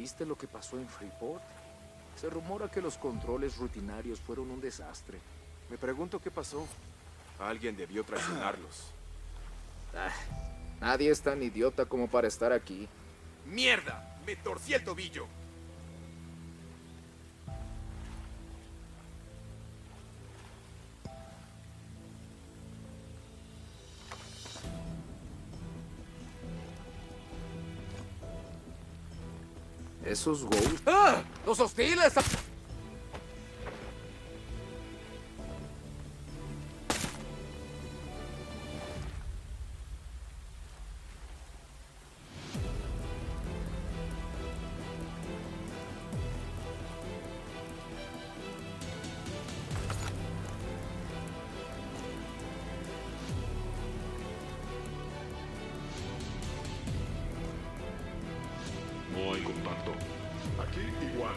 ¿Oíste lo que pasó en Freeport? Se rumora que los controles rutinarios fueron un desastre. Me pregunto qué pasó. Alguien debió traicionarlos. Ah, nadie es tan idiota como para estar aquí. ¡Mierda! ¡Me torcí el tobillo! Esos Ghosts... ¡Ah! ¡Los hostiles! Hay contacto. Aquí igual.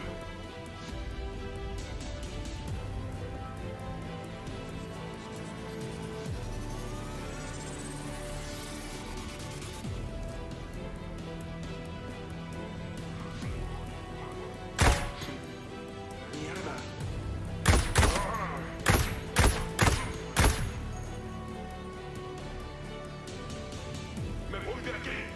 Mierda. Me voy de aquí.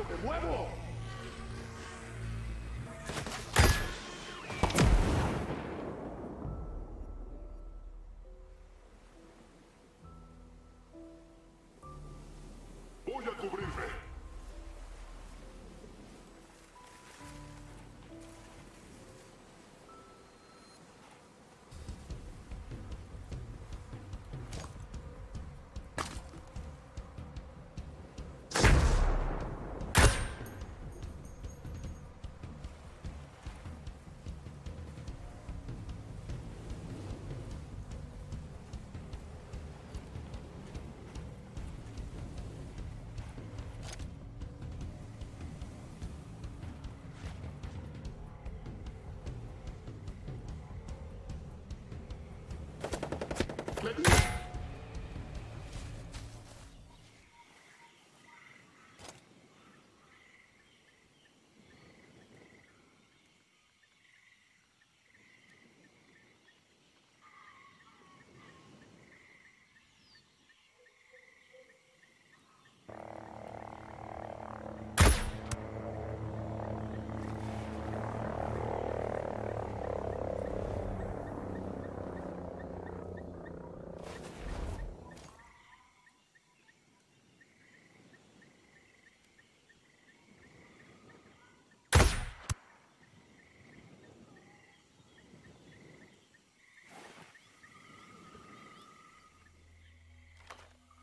¡Carajo, me muevo!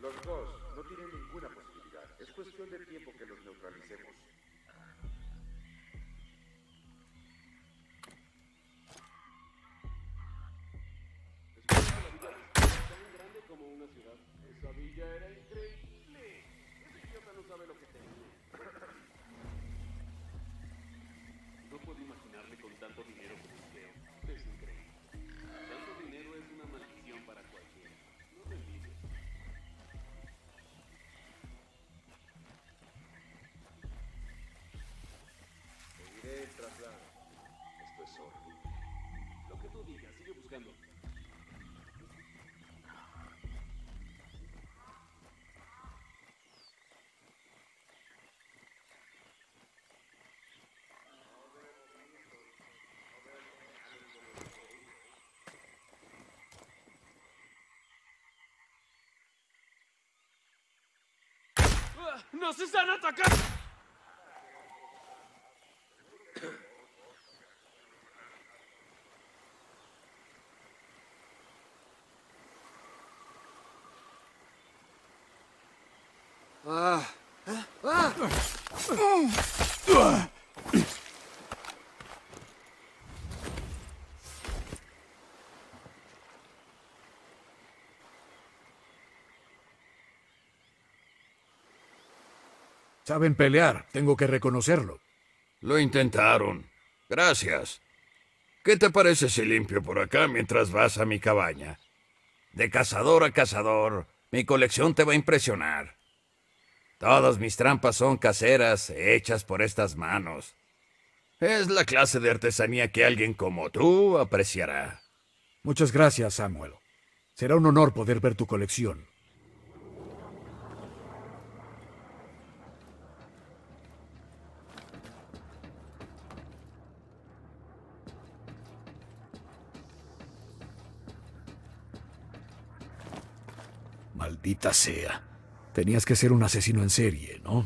Los dos no tienen ninguna posibilidad. Es cuestión de tiempo que los neutralicemos. como una ciudad. Esa villa era increíble. Ese idiota no sabe lo que ¡Nos están atacando! Saben pelear, tengo que reconocerlo. Lo intentaron. Gracias. ¿Qué te parece si limpio por acá mientras vas a mi cabaña? De cazador a cazador, mi colección te va a impresionar. Todas mis trampas son caseras, hechas por estas manos. Es la clase de artesanía que alguien como tú apreciará. Muchas gracias, Samuel. Será un honor poder ver tu colección. Maldita sea. Tenías que ser un asesino en serie, ¿no?